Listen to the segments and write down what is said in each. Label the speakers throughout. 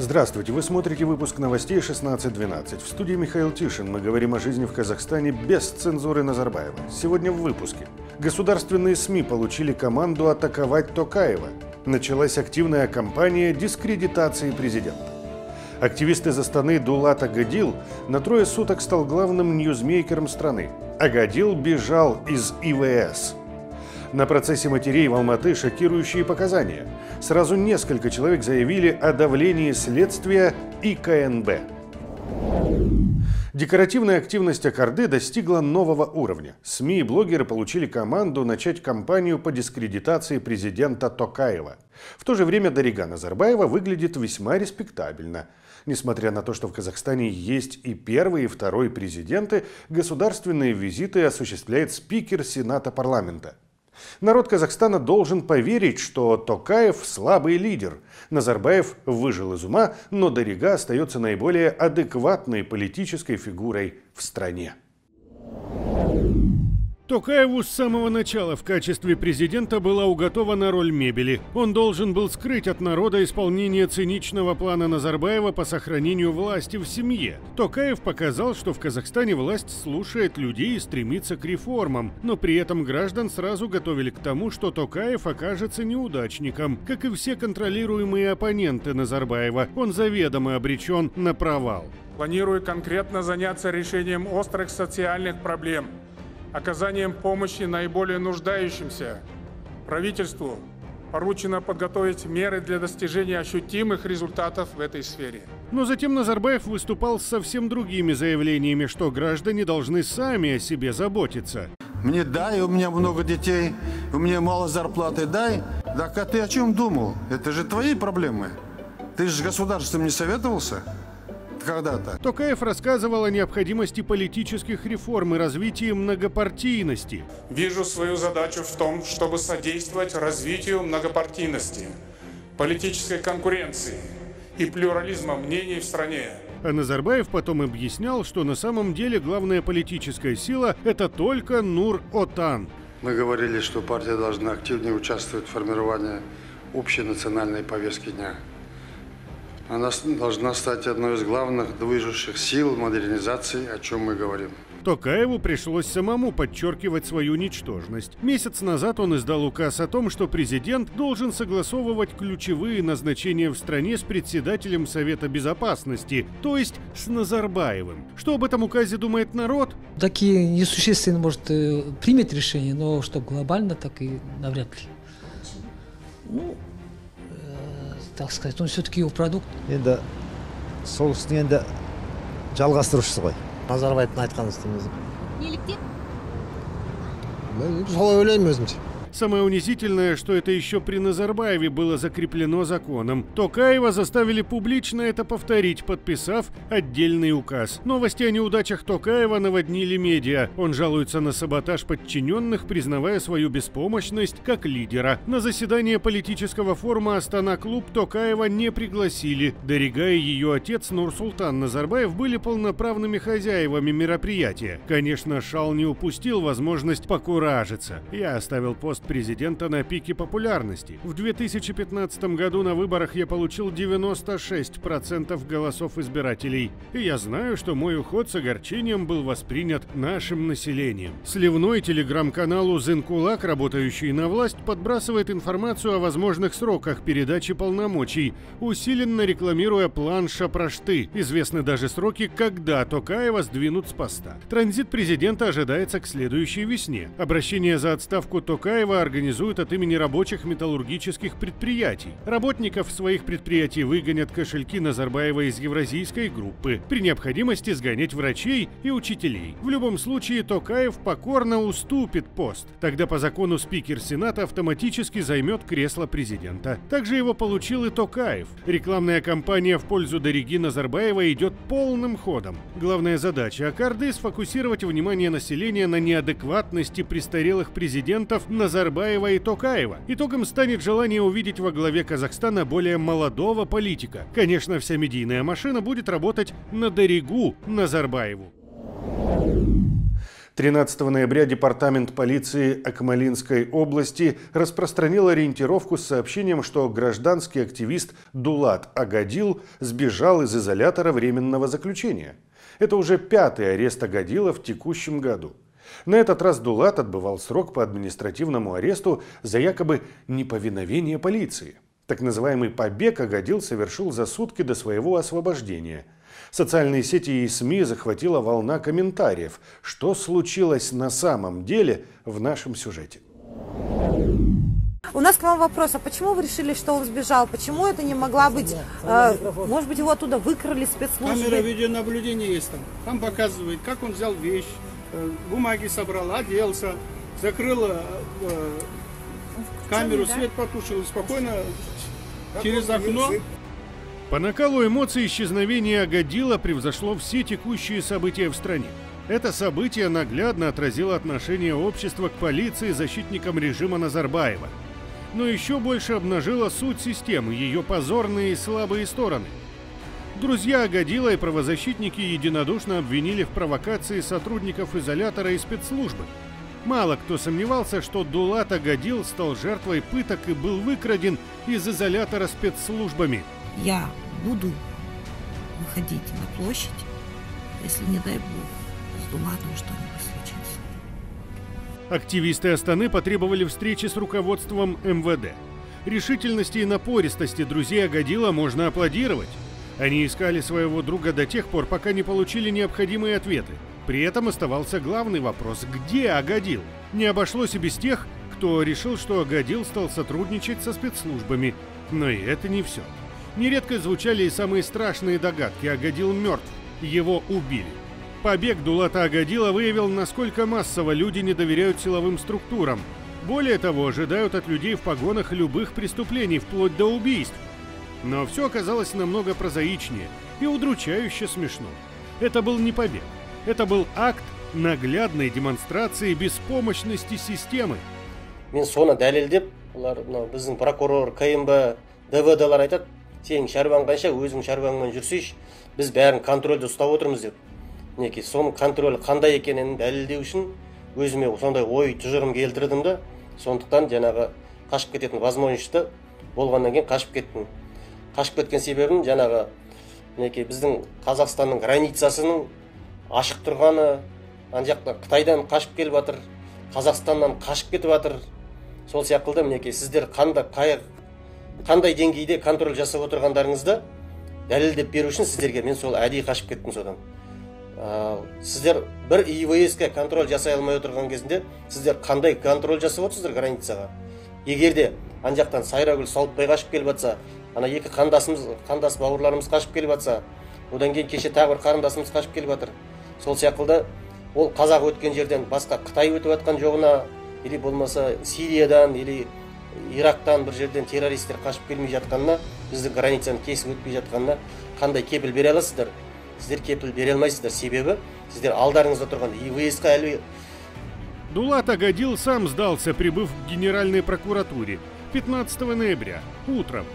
Speaker 1: Здравствуйте, вы смотрите выпуск новостей 16.12. В студии Михаил Тишин. Мы говорим о жизни в Казахстане без цензуры Назарбаева. Сегодня в выпуске. Государственные СМИ получили команду атаковать Токаева. Началась активная кампания дискредитации президента. Активист из Астаны Дулат Агадил на трое суток стал главным ньюзмейкером страны. Агадил бежал из ИВС – на процессе матерей в Алматы шокирующие показания. Сразу несколько человек заявили о давлении следствия и КНБ. Декоративная активность Акарды достигла нового уровня. СМИ и блогеры получили команду начать кампанию по дискредитации президента Токаева. В то же время Дарига Назарбаева выглядит весьма респектабельно. Несмотря на то, что в Казахстане есть и первый, и второй президенты, государственные визиты осуществляет спикер Сената парламента. Народ Казахстана должен поверить, что Токаев – слабый лидер. Назарбаев выжил из ума, но Дорига остается наиболее адекватной политической фигурой в стране.
Speaker 2: Токаеву с самого начала в качестве президента была уготована роль мебели. Он должен был скрыть от народа исполнение циничного плана Назарбаева по сохранению власти в семье. Токаев показал, что в Казахстане власть слушает людей и стремится к реформам, но при этом граждан сразу готовили к тому, что Токаев окажется неудачником. Как и все контролируемые оппоненты Назарбаева, он заведомо обречен на провал.
Speaker 3: Планирую конкретно заняться решением острых социальных проблем – оказанием помощи наиболее нуждающимся. Правительству поручено подготовить меры для достижения ощутимых результатов в этой сфере.
Speaker 2: Но затем Назарбаев выступал с совсем другими заявлениями, что граждане должны сами о себе заботиться.
Speaker 4: Мне дай, у меня много детей, у меня мало зарплаты, дай. Так а ты о чем думал? Это же твои проблемы. Ты же с государством не советовался? Когда-то.
Speaker 2: Токаев рассказывал о необходимости политических реформ и развитии многопартийности.
Speaker 3: Вижу свою задачу в том, чтобы содействовать развитию многопартийности, политической конкуренции и плюрализма мнений в стране.
Speaker 2: А Назарбаев потом объяснял, что на самом деле главная политическая сила – это только Нур-Отан.
Speaker 5: Мы говорили, что партия должна активнее участвовать в формировании общей национальной повестки дня. Она должна стать одной из главных движущих сил модернизации, о чем мы говорим.
Speaker 2: Токаеву пришлось самому подчеркивать свою ничтожность. Месяц назад он издал указ о том, что президент должен согласовывать ключевые назначения в стране с председателем Совета Безопасности, то есть с Назарбаевым. Что об этом указе думает народ?
Speaker 6: Такие несущественные, может, э, примет решение, но что глобально, так и навряд ли. Ну, так сказать. Он все-таки его продукт.
Speaker 7: Енді сол істің енді жалғастырушысы ғой. Назарбаевтың айтқанын істейміз
Speaker 8: неліктен?
Speaker 7: Солай ойлаймын өзімше.
Speaker 2: Самое унизительное, что это еще при Назарбаеве было закреплено законом. Токаева заставили публично это повторить, подписав отдельный указ. Новости о неудачах Токаева наводнили медиа. Он жалуется на саботаж подчиненных, признавая свою беспомощность как лидера. На заседание политического форума «Астана-клуб» Токаева не пригласили. Дорига и ее отец Нурсултан Назарбаев были полноправными хозяевами мероприятия. Конечно, Шал не упустил возможность покуражиться. Я оставил пост пост президента на пике популярности. В 2015 году на выборах я получил 96% голосов избирателей. И я знаю, что мой уход с огорчением был воспринят нашим населением. Сливной телеграм-канал Узынкулак, работающий на власть, подбрасывает информацию о возможных сроках передачи полномочий, усиленно рекламируя план Шапрашты. Известны даже сроки, когда Токаева сдвинут с поста. Транзит президента ожидается к следующей весне. Обращение за отставку Токаева Кураева организует от имени рабочих металлургических предприятий. Работников своих предприятий выгонят кошельки Назарбаева из евразийской группы. При необходимости сгонять врачей и учителей. В любом случае Токаев покорно уступит пост. Тогда по закону спикер Сената автоматически займет кресло президента. Также его получил и Токаев. Рекламная кампания в пользу Дариги Назарбаева идет полным ходом. Главная задача Акарды – сфокусировать внимание населения на неадекватности престарелых президентов Назарбаева Назарбаева и Токаева. Итогом станет желание увидеть во главе Казахстана более молодого политика. Конечно, вся медийная машина будет работать на Доригу Назарбаеву.
Speaker 1: 13 ноября Департамент полиции Акмалинской области распространил ориентировку с сообщением, что гражданский активист Дулат Агадил сбежал из изолятора временного заключения. Это уже пятый арест Агадила в текущем году. На этот раз Дулат отбывал срок по административному аресту за якобы неповиновение полиции. Так называемый побег Агадил совершил за сутки до своего освобождения – Социальные сети и СМИ захватила волна комментариев. Что случилось на самом деле в нашем сюжете?
Speaker 8: У нас к вам вопрос, а почему вы решили, что он сбежал? Почему это не могла быть, э, может быть, его оттуда выкрали спецслужбы?
Speaker 9: Камера видеонаблюдения есть там. Там показывает, как он взял вещь, бумаги собрал, оделся, закрыл э, э камеру, свет потушил, спокойно через окно
Speaker 2: по накалу эмоций исчезновение Агадила превзошло все текущие события в стране. Это событие наглядно отразило отношение общества к полиции защитникам режима Назарбаева. Но еще больше обнажило суть системы, ее позорные и слабые стороны. Друзья Агадила и правозащитники единодушно обвинили в провокации сотрудников изолятора и спецслужбы. Мало кто сомневался, что Дулат Агадил стал жертвой пыток и был выкраден из изолятора спецслужбами –
Speaker 10: я буду выходить на площадь, если, не дай бог, с Дулатом что-нибудь случится.
Speaker 2: Активисты Астаны потребовали встречи с руководством МВД. Решительности и напористости друзей Агадила можно аплодировать. Они искали своего друга до тех пор, пока не получили необходимые ответы. При этом оставался главный вопрос – где Агадил? Не обошлось и без тех, кто решил, что Агадил стал сотрудничать со спецслужбами. Но и это не все. Нередко звучали и самые страшные догадки. Агадил мертв. Его убили. Побег Дулата Агадила выявил, насколько массово люди не доверяют силовым структурам. Более того, ожидают от людей в погонах любых преступлений, вплоть до убийств. Но все оказалось намного прозаичнее и удручающе смешно. Это был не побег. Это был акт наглядной демонстрации беспомощности системы.
Speaker 11: мен соны дәлелдеп бұлар мынау біздің прокурор кмб двдлар айтады сенің шаруаң қанша өзің шаруаңмен жүрсейші біз бәрін контрольде ұстап отырмыз деп мінекей соның контроль қандай екенін дәлелдеу үшін өзіме сондай ой тұжырым келтірдім да сондықтан жаңағы қашып кететін возможностьті болғаннан кейін қашып кеттім қашып кеткен себебім жаңағы мінекей біздің қазақстанның границасының ашық тұрғаны ана жақта қытайдан қашып келіп жатыр қазақстаннан қашып кетіп жатыр. Сол сияқты мінекей сіздер қандай қай қандай деңгейде контроль жасап отырғандарыңызды дәлелдеп беру үшін сіздерге мен сол әдейі қашып кеттім содан. Ә, сіздер бір ивс ке контроль жасай алмай отырған кезінде сіздер қандай контроль жасап отырсыздар границаға? Егер де ана жақтан сайрагүл сауытбай қашып келіп жатса ана екі қандасымыз қандас бауырларымыз қашып келіп жатса одан кейін кеше тағы бір қарындасымыз қашып келіп жатыр. Сол сияқты ол қазақ өткен жерден басқа қытай өтіп жатқан жоғына или болмаса сириядан или ирактан бір жерден террористтер қашып келмей жатқанына біздің границаны кесіп өтпей жатқанына қандай кепіл бере аласыздар? Сіздер кепіл бере алмайсыздар. Себебі сіздер алдарыңызда тұрған ивс қа әлі
Speaker 2: Дулат Агадил сам сдался, прибыв к Генеральной прокуратуре 15 ноября, утром.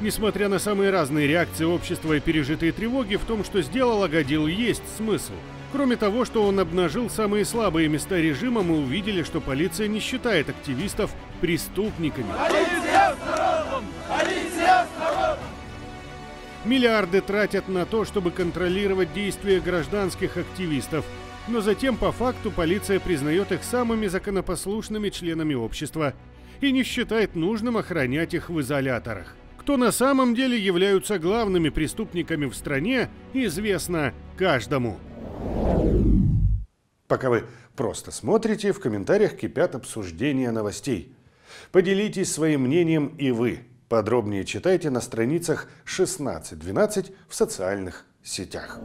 Speaker 2: Несмотря на самые разные реакции общества и пережитые тревоги, в том, что сделал Агадил, есть смысл – Кроме того, что он обнажил самые слабые места режима, мы увидели, что полиция не считает активистов преступниками. Миллиарды тратят на то, чтобы контролировать действия гражданских активистов, но затем по факту полиция признает их самыми законопослушными членами общества и не считает нужным охранять их в изоляторах. Кто на самом деле являются главными преступниками в стране, известно каждому.
Speaker 1: Пока вы просто смотрите, в комментариях кипят обсуждения новостей. Поделитесь своим мнением и вы. Подробнее читайте на страницах 16-12 в социальных сетях.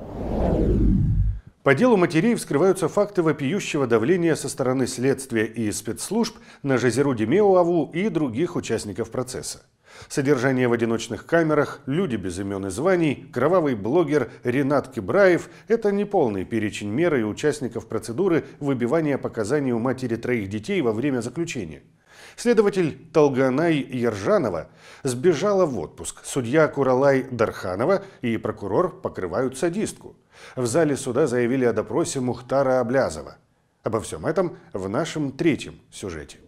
Speaker 1: По делу матерей вскрываются факты вопиющего давления со стороны следствия и спецслужб на Жазиру Демеуаву и других участников процесса. Содержание в одиночных камерах, люди без имен и званий, кровавый блогер Ренат Кибраев – это не полный перечень мер и участников процедуры выбивания показаний у матери троих детей во время заключения. Следователь Толганай Ержанова сбежала в отпуск. Судья Куралай Дарханова и прокурор покрывают садистку. В зале суда заявили о допросе Мухтара Аблязова. Обо всем этом в нашем третьем сюжете.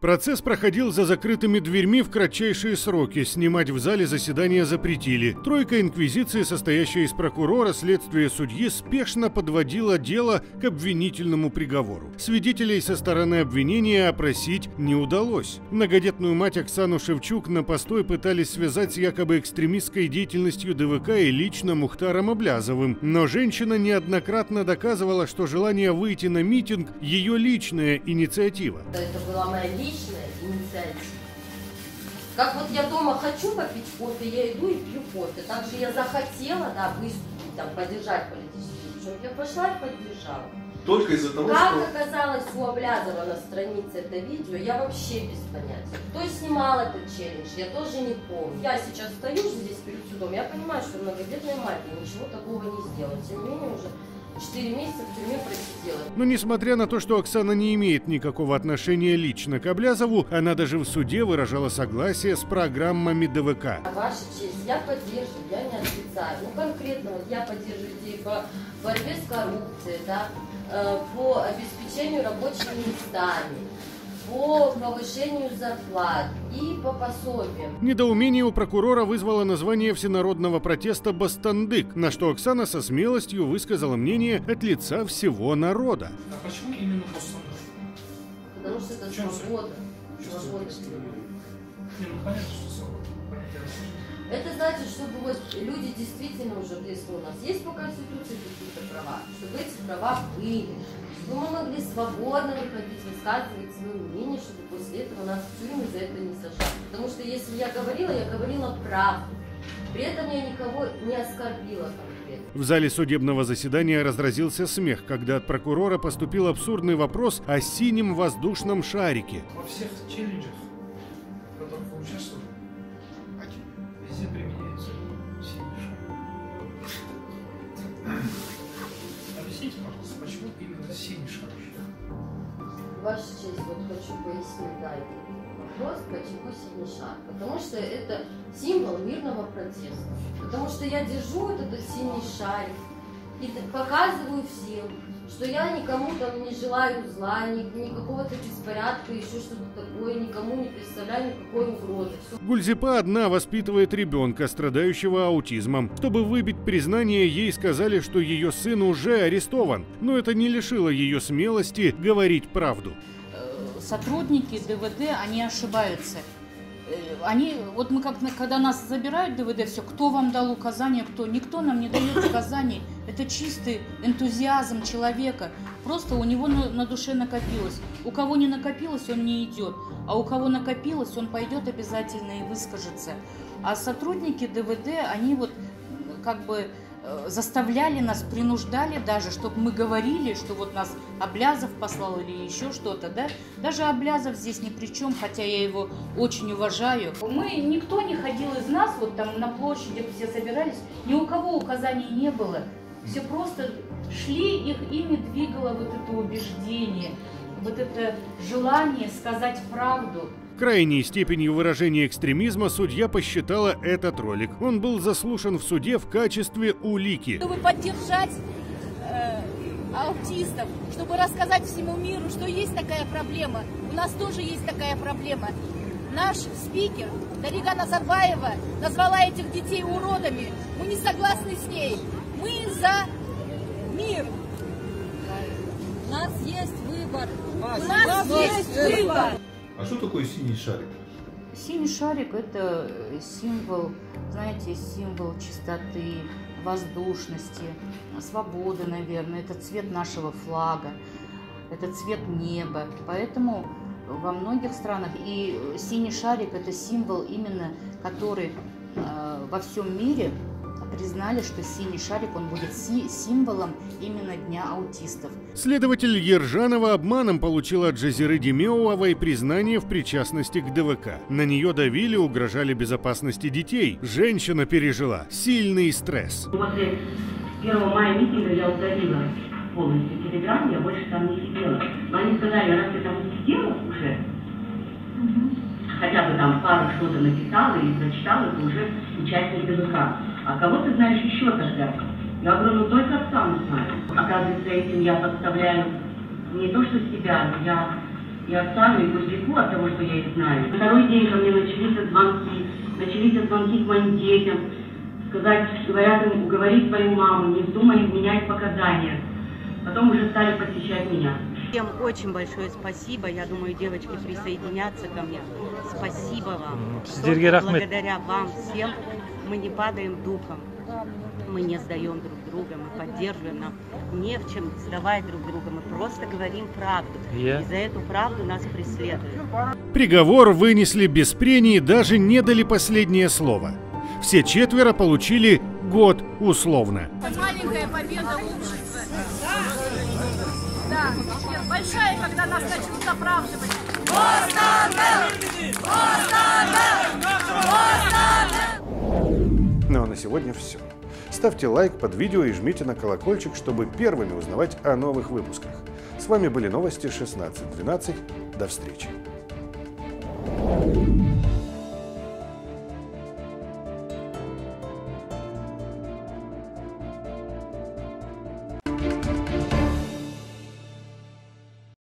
Speaker 2: Процесс проходил за закрытыми дверьми в кратчайшие сроки. Снимать в зале заседания запретили. Тройка инквизиции, состоящая из прокурора, следствия судьи, спешно подводила дело к обвинительному приговору. Свидетелей со стороны обвинения опросить не удалось. Многодетную мать Оксану Шевчук на постой пытались связать с якобы экстремистской деятельностью ДВК и лично Мухтаром Аблязовым. Но женщина неоднократно доказывала, что желание выйти на митинг – ее личная инициатива.
Speaker 12: Это была моя личная инициатива. Как вот я дома хочу попить кофе, я иду и пью кофе. Также я захотела, да, выступить, там, поддержать политический причем я пошла и поддержала.
Speaker 13: Только из-за того,
Speaker 12: как
Speaker 13: что...
Speaker 12: оказалось у Облязова на странице это видео, я вообще без понятия. Кто снимал этот челлендж, я тоже не помню. Я сейчас стою здесь перед судом, я понимаю, что многодетная мать ничего такого не сделала. Тем не менее, уже 4 месяца в тюрьме просидела.
Speaker 2: Но несмотря на то, что Оксана не имеет никакого отношения лично к Аблязову, она даже в суде выражала согласие с программами ДВК.
Speaker 12: Ваша честь, я поддерживаю, я не отрицаю. Ну, конкретно вот я поддерживаю идеи по борьбе с коррупцией, да, э, по обеспечению рабочими местами, по повышению зарплат и по пособиям.
Speaker 2: Недоумение у прокурора вызвало название всенародного протеста «Бастандык», на что Оксана со смелостью высказала мнение от лица всего народа.
Speaker 14: А почему именно Бастандык?
Speaker 12: Потому что это
Speaker 14: Чем
Speaker 12: свобода. Свобода.
Speaker 14: Не, ну понятно, что свобода. Понятно.
Speaker 12: Это значит, чтобы вот люди действительно уже, если у нас есть по Конституции какие-то права, чтобы эти права были, чтобы мы могли свободно выходить, высказывать свое мнение, чтобы после этого нас в тюрьму за это не сажали. Потому что если я говорила, я говорила правду. При этом я никого не оскорбила.
Speaker 2: В зале судебного заседания разразился смех, когда от прокурора поступил абсурдный вопрос о синем воздушном шарике.
Speaker 14: Во всех челленджах, в которых вы участвовали, везде применяется синий шар. Объясните, пожалуйста, почему именно синий шар?
Speaker 12: Ваша честь, вот хочу пояснить дальше вопрос, почему синий шар. Потому что это символ мирного протеста. Потому что я держу вот этот синий шарик и показываю всем, что я никому там не желаю зла, ни, ни какого-то беспорядка, еще что-то такое, никому не представляю никакой угрозы.
Speaker 2: Гульзипа одна воспитывает ребенка, страдающего аутизмом. Чтобы выбить признание, ей сказали, что ее сын уже арестован. Но это не лишило ее смелости говорить правду.
Speaker 15: сотрудники ДВД, они ошибаются. Э, Они, вот мы как, когда нас забирают ДВД, все, кто вам дал указания, кто, никто нам не дает указаний. Это чистый энтузиазм человека. Просто у него на, на душе накопилось. У кого не накопилось, он не идет. А у кого накопилось, он пойдет обязательно и выскажется. А сотрудники ДВД, они вот как бы заставляли нас, принуждали даже, чтобы мы говорили, что вот нас Облязов послал или еще что-то, да? Даже Облязов здесь ни при чем, хотя я его очень уважаю. Мы, никто не ходил из нас, вот там на площади все собирались, ни у кого указаний не было. Все просто шли, их ими двигало вот это убеждение, вот это желание сказать правду.
Speaker 2: Крайней степенью выражения экстремизма судья посчитала этот ролик. Он был заслушан в суде в качестве улики.
Speaker 16: чтобы поддержать э, аутистов, чтобы рассказать всему миру, что есть такая проблема. У нас тоже есть такая проблема. Наш спикер Дарига Назарбаева назвала этих детей уродами. Мы не согласны с ней. Мы за мир. У нас есть выбор. У нас есть выбор.
Speaker 13: А что такое синий шарик?
Speaker 15: Синий шарик – это символ, знаете, символ чистоты, воздушности, свободы, наверное. Это цвет нашего флага, это цвет неба. Поэтому во многих странах и синий шарик – это символ именно, который э, во всем мире признали, что синий шарик, он будет си- символом именно Дня аутистов.
Speaker 2: Следователь Ержанова обманом получила от Джазиры Демеуовой признание в причастности к ДВК. На нее давили, угрожали безопасности детей. Женщина пережила сильный стресс.
Speaker 17: После 1 мая митинга я удалила полностью телеграм, я больше там не сидела. Но они сказали, раз ты там сидела уже, хотя бы там пару что-то написала или прочитала, ты уже участник ДВК. А кого ты знаешь еще тогда? Я говорю, ну только сам знаю. Оказывается, этим я подставляю не то что себя, но я и отцам, и Кузьяку от того, что я их знаю. Второй день ко мне начались звонки, начались звонки к моим детям, сказать, говорят им, уговорить свою маму, не вздумай менять показания. Потом уже стали посещать меня.
Speaker 18: Всем очень большое спасибо. Я думаю, девочки присоединятся ко мне. Спасибо вам.
Speaker 19: Рахмет.
Speaker 18: благодаря вам всем мы не падаем духом. Мы не сдаем друг друга, мы поддерживаем. Нам не в чем сдавать друг друга. Мы просто говорим правду.
Speaker 2: Я-
Speaker 18: И за эту правду нас преследуют.
Speaker 2: Приговор вынесли без прений, даже не дали последнее слово. Все четверо получили год условно.
Speaker 16: Маленькая победа общества. Да, большая, когда нас начнут оправдывать.
Speaker 1: Ну а сегодня все. Ставьте лайк под видео и жмите на колокольчик, чтобы первыми узнавать о новых выпусках. С вами были новости 16.12. До встречи.